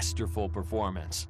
masterful performance.